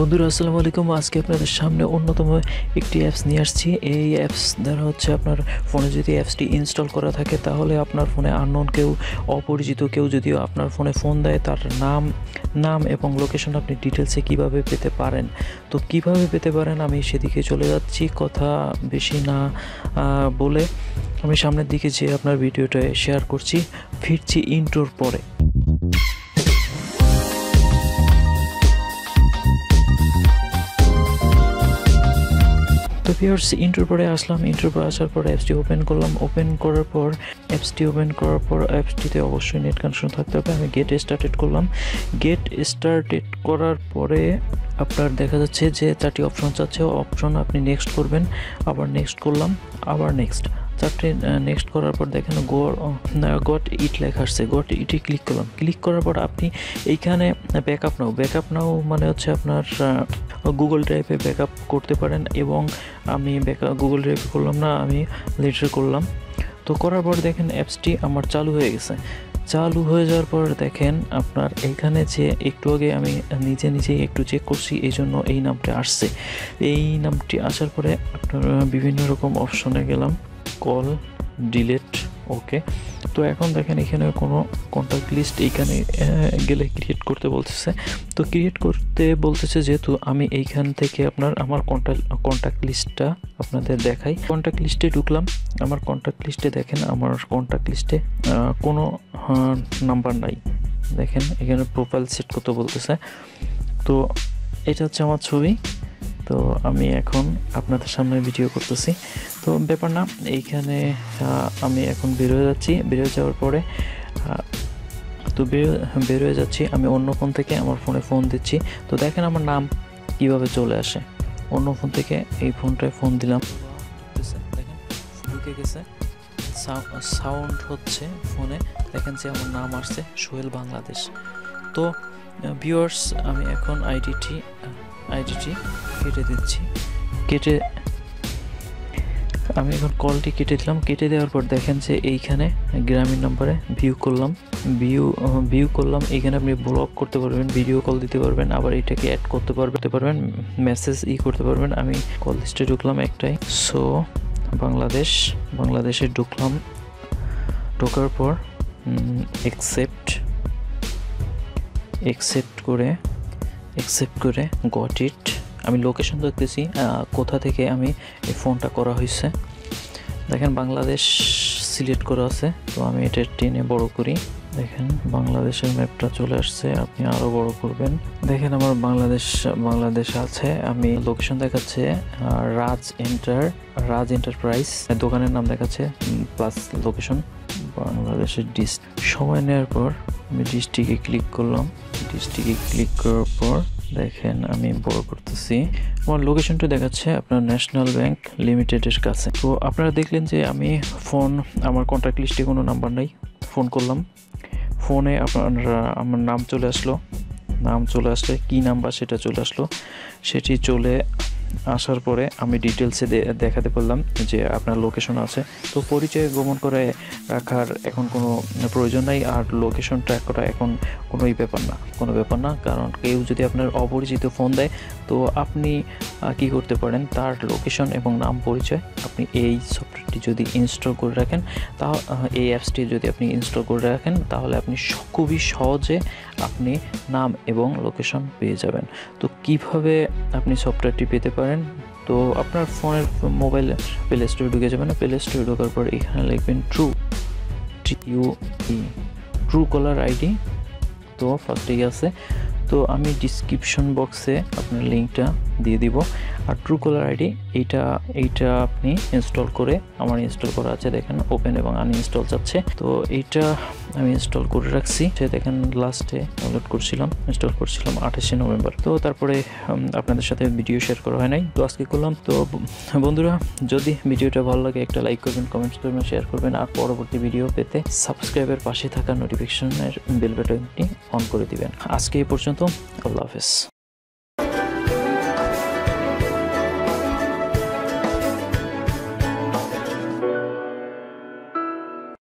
বন্ধুরা, আসসালামু আলাইকুম। আজকে আপনাদের সামনে অন্যতম একটি অ্যাপস নিয়ে আসছি। এই অ্যাপস দ্বারা হচ্ছে আপনার ফোনে যদি অ্যাপসটি ইনস্টল করা থাকে, তাহলে আপনার ফোনে আননোন কেউ, অপরিচিত কেউ যদিও আপনার ফোনে ফোন দেয়, তার নাম নাম এবং লোকেশন আপনি ডিটেলসে কীভাবে পেতে পারেন? তো কীভাবে পেতে পারেন? আমি সেদিকে চলে যাচ্ছি। কথা বেশি না বলে আমি সামনের দিকে যে আপনার ভিডিওটা শেয়ার করছি। ফিরছি ইন্টোর পরে। তো ভিউয়ার্স ইন্টার পরে আসলাম ইন্টার পরে আসার পর অ্যাপসটি ওপেন করলাম। ওপেন করার পর অ্যাপসটি ওপেন করার পর অ্যাপসটিতে অবশ্যই নেট কানেকশন থাকতে হবে। আমি গেট স্টার্টেড করলাম। গেট স্টার্টেড করার পরে আপনার দেখা যাচ্ছে যে চারটি অপশন চাচ্ছে অপশন আপনি নেক্সট করবেন, আবার নেক্সট করলাম, আবার নেক্সট চারটে নেক্সট করার পর দেখেন গট ইট লেখা আসছে। গট ইটে ক্লিক করলাম। ক্লিক করার পর আপনি এইখানে ব্যাকআপ নাও। ব্যাকআপ নাও মানে হচ্ছে আপনার গুগল ড্রাইভে ব্যাকআপ করতে পারেন এবং আমি ব্যাকআপ গুগল ড্রাইভে করলাম না, আমি লেটার করলাম। তো করার পর দেখেন অ্যাপসটি আমার চালু হয়ে গেছে। চালু হয়ে যাওয়ার পর দেখেন আপনার এখানে যে একটু আগে আমি নিজে নিজেই একটু চেক করছি এই জন্য এই নামটি আসছে। এই নামটি আসার পরে আপনার বিভিন্ন রকম অপশনে গেলাম কল ডিলেট ওকে তো এখন দেখেন এখানে কোনো কন্ট্যাক্ট লিস্ট এইখানে গেলে ক্রিয়েট করতে বলতেছে। তো ক্রিয়েট করতে বলতেছে যেহেতু আমি এইখান থেকে আপনার, আমার কন্ট্যাক্ট কন্ট্যাক্ট লিস্টটা আপনাদের দেখাই। কন্ট্যাক্ট লিস্টে ঢুকলাম। আমার কন্ট্যাক্ট লিস্টে দেখেন, আমার কন্ট্যাক্ট লিস্টে কোনো নাম্বার নাই। দেখেন এখানে প্রোফাইল সেট করতে বলতেছে। তো এটা হচ্ছে আমার ছবি। তো আমি এখন আপনাদের সামনে ভিডিও করতেছি। তো ব্যাপার না, এইখানে আমি এখন বের হয়ে যাচ্ছি। বের হয়ে যাওয়ার পরে তো বের বের হয়ে যাচ্ছি। আমি অন্য ফোন থেকে আমার ফোনে ফোন দিচ্ছি। তো দেখেন আমার নাম কীভাবে চলে আসে। অন্য ফোন থেকে এই ফোনটায় ফোন দিলাম। দেখেন ঢুকে গেছে। সাউন্ড হচ্ছে ফোনে দেখেন যে আমার নাম আসছে সোহেল বাংলাদেশ। তো ভিউয়ার্স আমি এখন আইডিটি আইডিটি কেটে দিচ্ছি। কেটে, আমি এখন কলটি কেটে দিলাম। কেটে দেওয়ার পর দেখেন যে এইখানে গ্রামীণ নম্বরে ভিউ করলাম। ভিউ ভিউ করলাম, এখানে আপনি ব্লগ করতে পারবেন ভিডিও কল দিতে পারবেন, আবার এটাকে অ্যাড করতে পারবে পারবেন মেসেজ ই করতে পারবেন। আমি কল লিস্টে ঢুকলাম একটাই। সো বাংলাদেশ, বাংলাদেশে ঢুকলাম। ঢোকার পর অ্যাকসেপ্ট অ্যাকসেপ্ট করে অ্যাকসেপ্ট করে গট ইট আমি লোকেশন দেখতেছি কোথা থেকে আমি এই ফোনটা করা হয়েছে দেখেন, বাংলাদেশ সিলেক্ট করা আছে, তো আমি এটা টেনে বড় করি। দেখেন, বাংলাদেশের ম্যাপটা চলে আসছে, আপনি আরও বড় করবেন। দেখেন, আমার বাংলাদেশ বাংলাদেশ আছে, আমি লোকেশন দেখাচ্ছে রাজ এন্টার রাজ এন্টারপ্রাইজ দোকানের নাম দেখাচ্ছে প্লাস লোকেশন বাংলাদেশের ডিস সময় নেওয়ার পর আমি ডিস্ট্রিক্টে ক্লিক করলাম। ডিস্ট্রিক্টে ক্লিক করার পর দেখেন আমি বড় করতেছি। আমার লোকেশনটা দেখাচ্ছে আপনার ন্যাশনাল ব্যাংক লিমিটেডের কাছে। তো আপনারা দেখলেন যে আমি ফোন আমার কন্ট্যাক্ট লিস্টে কোনো নাম্বার নেই। ফোন করলাম। ফোনে আপনার আমার নাম চলে আসলো। নাম চলে আসলে কী নাম্বার সেটা চলে আসলো। সেটি চলে আসার পরে আমি ডিটেলসে দেখাতে পারলাম যে আপনার লোকেশন আছে। তো পরিচয় গোপন করে রাখার এখন কোনো প্রয়োজন নাই, আর লোকেশন ট্র্যাক করা এখন কোনোই ব্যাপার না, কোনো ব্যাপার না। কারণ কেউ যদি আপনার অপরিচিত ফোন দেয়, তো আপনি কি করতে পারেন? তার লোকেশন এবং নাম পরিচয় আপনি এই সফটওয়্যারটি যদি ইনস্টল করে রাখেন, তা এই অ্যাপসটি যদি আপনি ইনস্টল করে রাখেন, তাহলে আপনি খুবই সহজে আপনি নাম এবং লোকেশন পেয়ে যাবেন। তো কীভাবে আপনি সফটওয়্যারটি পেতে পারেন। তো আপনার ফোনের মোবাইলে প্লে স্টোরে ঢুকে যাবেন। প্লে স্টোরে ঢোকার পর এখানে লিখবেন true you true collar ID তো ফার্স্টেই আছে। তো আমি ডিসক্রিপশন বক্সে আপনার লিঙ্কটা দিয়ে দিব। আর ট্রু কলার আইডি এইটা এইটা আপনি ইনস্টল করে আমার ইনস্টল করা আছে, দেখেন ওপেন এবং আনইনস্টল যাচ্ছে। তো এইটা আমি ইনস্টল করে রাখছি। সে দেখেন লাস্টে ডাউনলোড করছিলাম ইনস্টল করছিলাম আঠাশে নভেম্বর। তো তারপরে আপনাদের সাথে ভিডিও শেয়ার করা হয় নাই। তো আজকে করলাম। তো বন্ধুরা, যদি ভিডিওটা ভালো লাগে, একটা লাইক করবেন কমেন্টস করবেন শেয়ার করবেন, আর পরবর্তী ভিডিও পেতে সাবস্ক্রাইবের পাশে থাকা নোটিফিকেশনের বেল বাটনটি অন করে দিবেন। আজকে এই পর্যন্ত, আল্লাহ হাফেজ।